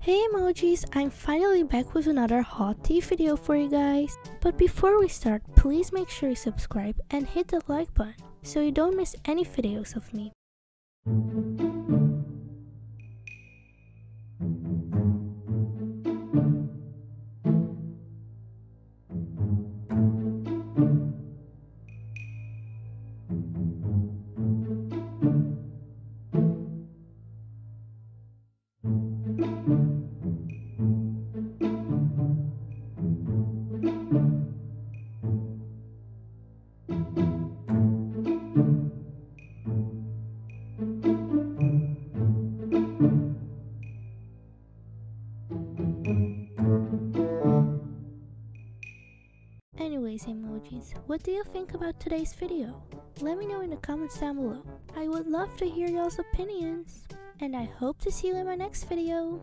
Hey emojis, I'm finally back with another hot tea video for you guys. But before we start, please make sure you subscribe and hit the like button so you don't miss any videos of me. Anyways emojis, what do you think about today's video? Let me know in the comments down below. I would love to hear y'all's opinions. And I hope to see you in my next video.